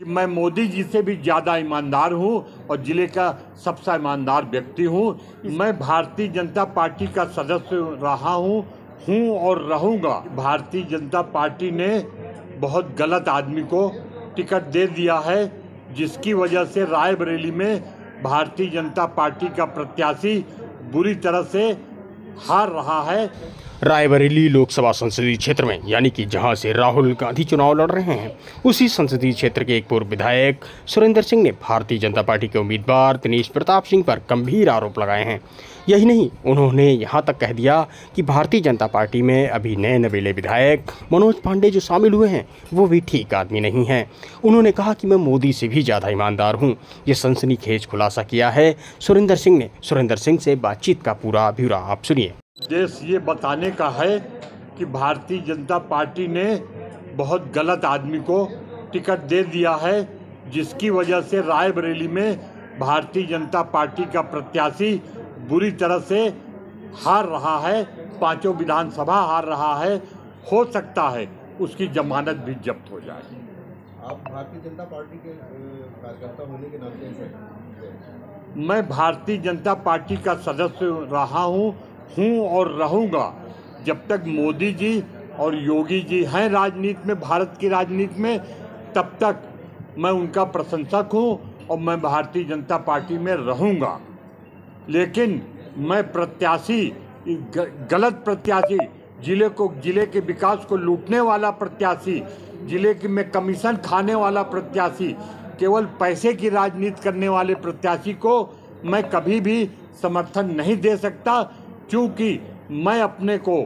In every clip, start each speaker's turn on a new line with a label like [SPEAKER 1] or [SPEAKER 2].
[SPEAKER 1] मैं मोदी जी से भी ज़्यादा ईमानदार हूँ और ज़िले का सबसे ईमानदार व्यक्ति हूँ। मैं भारतीय जनता पार्टी का सदस्य रहा हूँ हूँ और रहूँगा। भारतीय जनता पार्टी ने बहुत गलत आदमी को टिकट दे दिया है जिसकी वजह से रायबरेली में भारतीय जनता पार्टी का प्रत्याशी बुरी तरह से हार रहा है।
[SPEAKER 2] रायबरेली लोकसभा संसदीय क्षेत्र में, यानी कि जहाँ से राहुल गांधी चुनाव लड़ रहे हैं, उसी संसदीय क्षेत्र के एक पूर्व विधायक सुरेंद्र सिंह ने भारतीय जनता पार्टी के उम्मीदवार दिनेश प्रताप सिंह पर गंभीर आरोप लगाए हैं। यही नहीं, उन्होंने यहाँ तक कह दिया कि भारतीय जनता पार्टी में अभी नए नवेले विधायक मनोज पांडे जो शामिल हुए हैं, वो भी ठीक आदमी नहीं हैं। उन्होंने कहा कि मैं मोदी से भी ज़्यादा ईमानदार हूँ। ये सनसनीखेज खुलासा किया है। सुरेंद्र सिंह ने, सुरेंद्र सिंह से बातचीत का पूरा ब्यौरा आप सुनिए।
[SPEAKER 1] देश ये बताने का है कि भारतीय जनता पार्टी ने बहुत गलत आदमी को टिकट दे दिया है जिसकी वजह से रायबरेली में भारतीय जनता पार्टी का प्रत्याशी बुरी तरह से हार रहा है पाँचों विधानसभा हार रहा है हो सकता है उसकी जमानत भी जब्त हो जाए।
[SPEAKER 3] आप भारतीय जनता पार्टी के कार्यकर्ता होने के नाते
[SPEAKER 1] मैं भारतीय जनता पार्टी का सदस्य रहा हूँ हूँ और रहूँगा। जब तक मोदी जी और योगी जी हैं राजनीति में, भारत की राजनीति में, तब तक मैं उनका प्रशंसक हूँ और मैं भारतीय जनता पार्टी में रहूँगा। लेकिन मैं प्रत्याशी गलत प्रत्याशी, ज़िले को, ज़िले के विकास को लूटने वाला प्रत्याशी, ज़िले की में कमीशन खाने वाला प्रत्याशी, केवल पैसे की राजनीति करने वाले प्रत्याशी को मैं कभी भी समर्थन नहीं दे सकता। क्योंकि मैं अपने को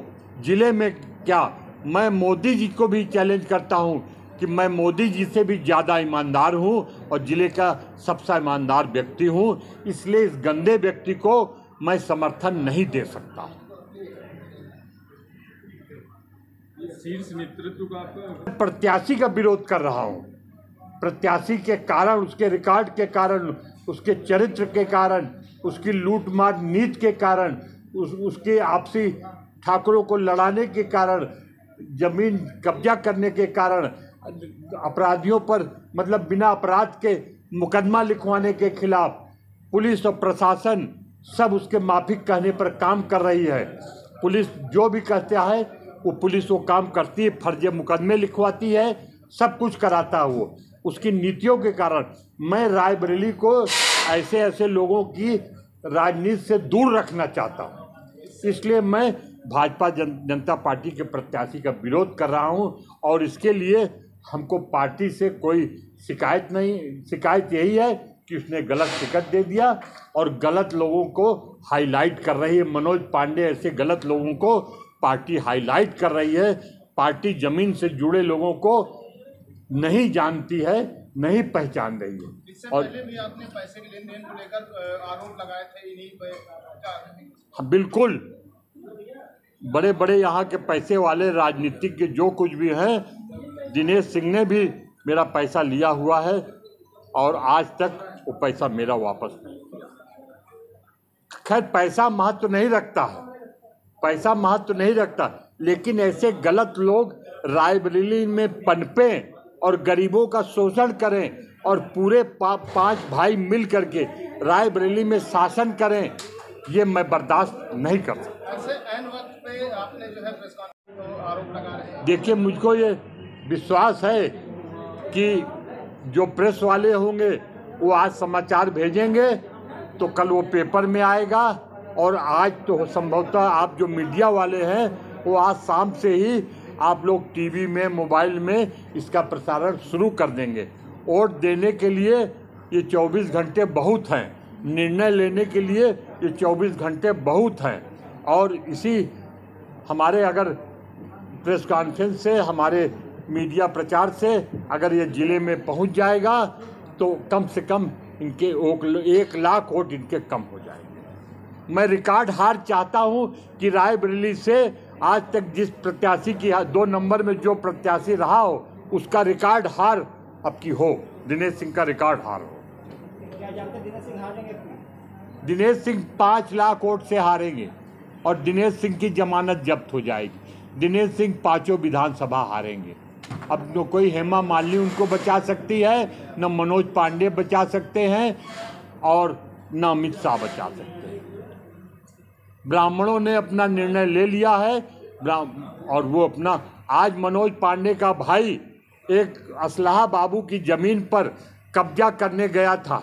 [SPEAKER 1] ज़िले में क्या मैं मोदी जी को भी चैलेंज करता हूँ कि मैं मोदी जी से भी ज़्यादा ईमानदार हूँ और ज़िले का सबसे ईमानदार व्यक्ति हूँ इसलिए इस गंदे व्यक्ति को मैं समर्थन नहीं दे सकता।
[SPEAKER 4] शीर्ष नेतृत्व का
[SPEAKER 1] प्रत्याशी का विरोध कर रहा हूँ। प्रत्याशी के कारण उसके रिकॉर्ड के कारण उसके चरित्र के कारण उसकी लूटमार नीति के कारण उस, उसके आपसी ठाकुरों को लड़ाने के कारण, ज़मीन कब्जा करने के कारण, अपराधियों पर मतलब बिना अपराध के मुकदमा लिखवाने के खिलाफ पुलिस और प्रशासन सब उसके माफिक कहने पर काम कर रही है। पुलिस जो भी कहता है, वो पुलिस वो काम करती है, फर्जे मुकदमे लिखवाती है, सब कुछ कराता है वो। उसकी नीतियों के कारण मैं रायबरेली को ऐसे ऐसे लोगों की राजनीति से दूर रखना चाहता हूँ। इसलिए मैं भाजपा जन, जनता पार्टी के प्रत्याशी का विरोध कर रहा हूँ और इसके लिए हमको पार्टी से कोई शिकायत नहीं शिकायत यही है कि उसने गलत टिकट दे दिया और गलत लोगों को हाईलाइट कर रही है। मनोज पांडे ऐसे गलत लोगों को पार्टी हाईलाइट कर रही है। पार्टी ज़मीन से जुड़े लोगों को नहीं जानती है। नहीं पहचान रही है।
[SPEAKER 5] इससे
[SPEAKER 1] और
[SPEAKER 5] पहले भी आपने पैसे के लेन देन को लेकर आरोप लगाए थे इन्हीं पे क्या
[SPEAKER 1] हाँ, बिल्कुल। बड़े बड़े यहाँ के पैसे वाले राजनीतिज्ञ जो कुछ भी हैं दिनेश सिंह ने भी मेरा पैसा लिया हुआ है और आज तक वो पैसा मेरा वापस नहीं खैर पैसा महत्व तो नहीं रखता है। पैसा महत्व तो नहीं रखता। लेकिन ऐसे गलत लोग रायबरेली में पनपे और गरीबों का शोषण करें और पूरे पा, पाँच भाई मिल करके रायबरेली में शासन करें ये मैं बर्दाश्त नहीं कर सकता देखिए मुझको ये विश्वास है कि जो प्रेस वाले होंगे वो आज समाचार भेजेंगे तो कल वो पेपर में आएगा और आज तो संभवतः आप जो मीडिया वाले हैं वो आज शाम से ही आप लोग टीवी में, मोबाइल में इसका प्रसारण शुरू कर देंगे। वोट देने के लिए ये 24 घंटे बहुत हैं। निर्णय लेने के लिए ये 24 घंटे बहुत हैं। और इसी हमारे अगर प्रेस कॉन्फ्रेंस से, हमारे मीडिया प्रचार से अगर ये ज़िले में पहुँच जाएगा तो कम से कम इनके एक- लाख वोट इनके कम हो जाएँगे। मैं रिकॉर्ड हार चाहता हूँ कि रायबरेली से आज तक जिस प्रत्याशी की दो नंबर में जो प्रत्याशी रहा हो, उसका रिकॉर्ड हार अब की हो। दिनेश सिंह का रिकॉर्ड हार हो। दिनेश सिंह पाँच लाख वोट से हारेंगे और दिनेश सिंह की जमानत जब्त हो जाएगी। दिनेश सिंह पाँचों विधानसभा हारेंगे। अब न कोई हेमा मालिनी उनको बचा सकती है, न मनोज पांडे बचा सकते हैं और न अमित शाह बचा सकते हैं। ब्राह्मणों ने अपना निर्णय ले लिया है। और वो अपना, आज मनोज पांडे का भाई एक असलाहा बाबू की ज़मीन पर कब्जा करने गया था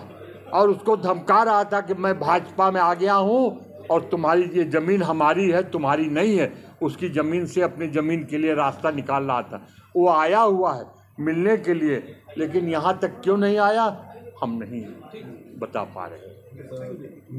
[SPEAKER 1] और उसको धमका रहा था कि मैं भाजपा में आ गया हूँ और तुम्हारी ये ज़मीन हमारी है, तुम्हारी नहीं है। उसकी ज़मीन से अपनी ज़मीन के लिए रास्ता निकाल रहा था। वो आया हुआ है मिलने के लिए, लेकिन यहाँ तक क्यों नहीं आया, हम नहीं बता पा रहे।